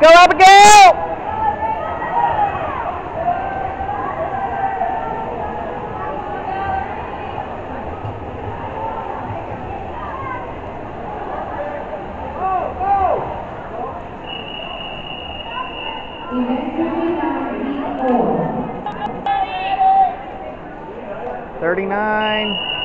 Go, Abigail! Thirty-nine.